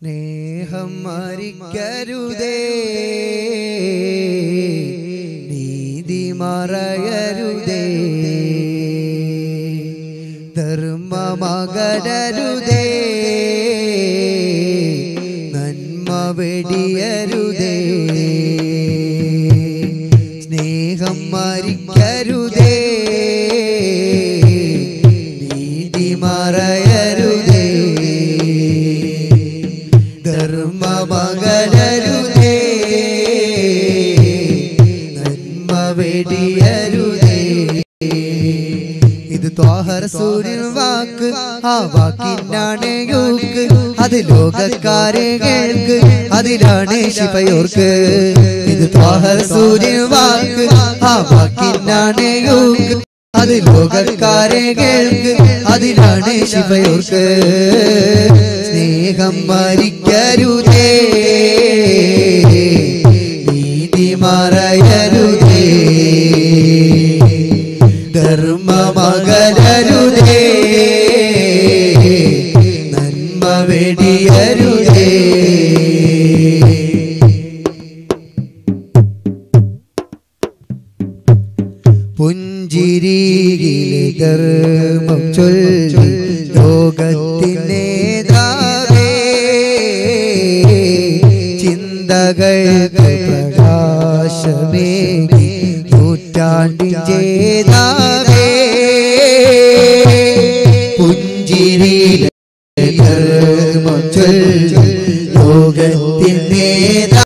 സ്നേഹം മരിക്കരുതേ. നീതി മറയരുതേ. ധർമ്മമകരരുതേ. നന്മ വെടിയരുതേ. സ്നേഹം മരിക്കരുതേ. നീതി മറയരുതേ വെടിയരുതേ ഇത് ത്വാഹർ സൂര്യൻ വാക്ക് ആ വാക്കിനാണ് അത് ലോകക്കാരെ കേൾക്ക് അതിലാണ് ശിവയോർക്ക്. ഇത് ത്വാഹർ സൂര്യൻ വാക്ക് ആ വാക്കിനാണ് അത് ലോകക്കാരെ കേൾക്ക് അതിലാണ് ശിവയോർക്ക്. സ്നേഹം മരിക്കരുതേ നീതി മറയരുതേ ചൊല്ലി. ലോകത്തിനേതാവേ ചിന്തകൾക്ക് പ്രകാശമേ. നൂറ്റാണ്ടിൻ ചേതാവേ പുഞ്ചിരി ചൊല്ലി. ലോകത്തിനേതാവേ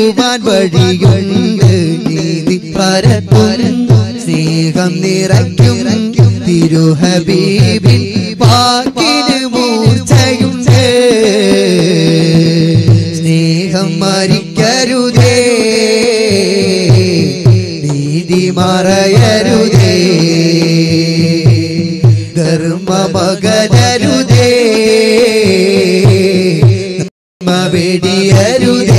ഇണക്കുവാൻ വഴിയുണ്ട്. നീതി പരത്തും സ്നേഹം നിറയ്ക്കും. തിരുഹബീബിൻ വാക്കിന് മൂർച്ചയുണ്ട്. സ്നേഹം മരിക്കരുതേ. നീതി മറയരുതേ. ധർമ്മമകരരുതേ നന്മ വെടിയരുതേ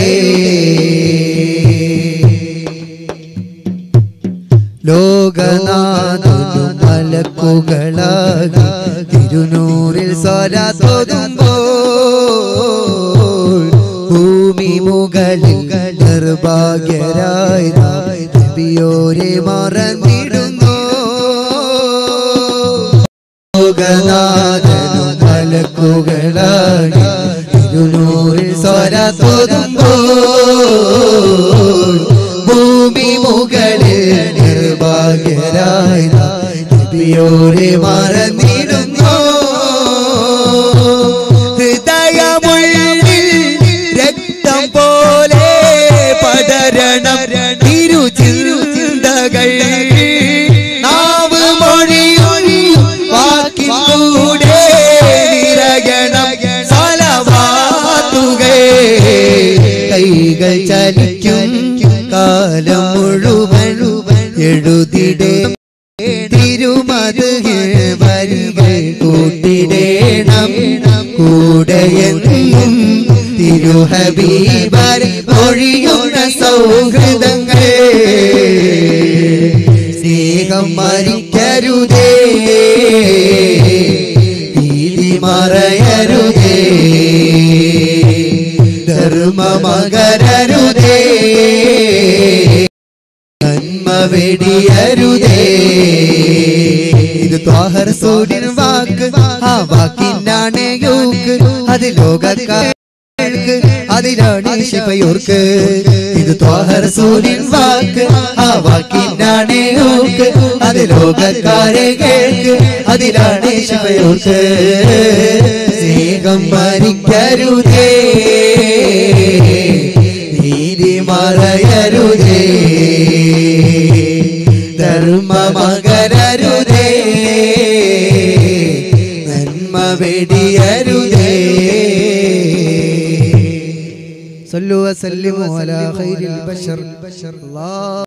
സ്വരത്തൊതുമ്പോൾ ഭൂമി മുകളിൽ നിർഭാഗ്യരായ നബിയോരെ മറന്നിടുന്നു. ലോകനാഥനും മലക്കുകളാകി ഇരുന്നൂറിൽ സ്വരത്തൊതുമ്പോൾ ഭൂമി മുകളിൽ നിർഭാഗ്യരായ നബിയോരെ മറന്നിടുന്നു. ചലിക്കും കാലം മുഴുവൻ എഴുതിടേ. തിരുമത് വരികൾ കൂട്ടിടേണം. കൂടെയെന്നും തിരുഹബീബർ ഒഴിയുന്ന സൗഹൃദങ്ങൾ സ്നേഹം മരിക്കരുതേ. മറയരുതേ. വെടിയരുതേ ഇത് ത്വാഹർ സൂര്യൻ വാക്ക് ആ വാക്കിനാണ് യോക്ക്. അത് ലോകക്കാർക്ക് അതിലാണ് ശിവയോർക്ക്. അതിലാണ് ശിവയോർക്ക്. സ്നേഹം മരിക്കരുതേ നീതി മറയരുതേ ധർമ്മമകരരുതേ നന്മ വെടിയരുതേ صلوا وسلموا على خير البشر الله